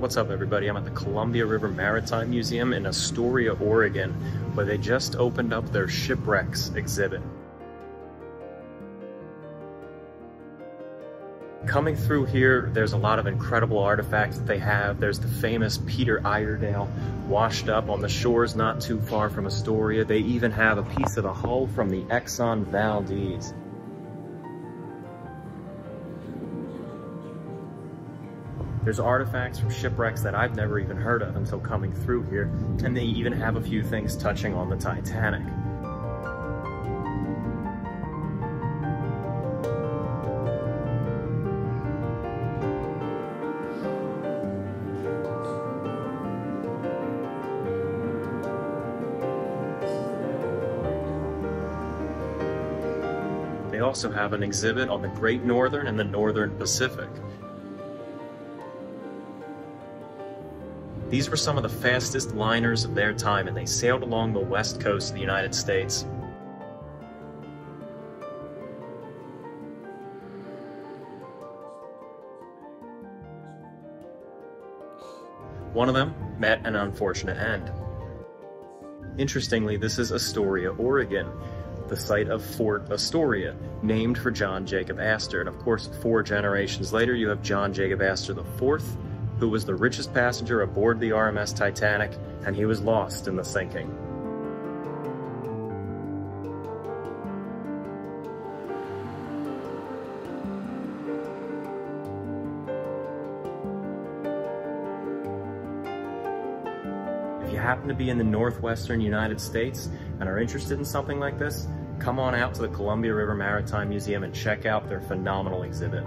What's up everybody? I'm at the Columbia River Maritime Museum in Astoria, Oregon, where they just opened up their shipwrecks exhibit. Coming through here, there's a lot of incredible artifacts that they have. There's the famous Peter Iredale washed up on the shores not too far from Astoria. They even have a piece of the hull from the Exxon Valdez. There's artifacts from shipwrecks that I've never even heard of until coming through here, and they even have a few things touching on the Titanic. They also have an exhibit on the Great Northern and the Northern Pacific. These were some of the fastest liners of their time and they sailed along the west coast of the United States. One of them met an unfortunate end. Interestingly, this is Astoria, Oregon, the site of Fort Astoria, named for John Jacob Astor. And of course, four generations later, you have John Jacob Astor IV, who was the richest passenger aboard the RMS Titanic, and he was lost in the sinking. If you happen to be in the northwestern United States and are interested in something like this, come on out to the Columbia River Maritime Museum and check out their phenomenal exhibit.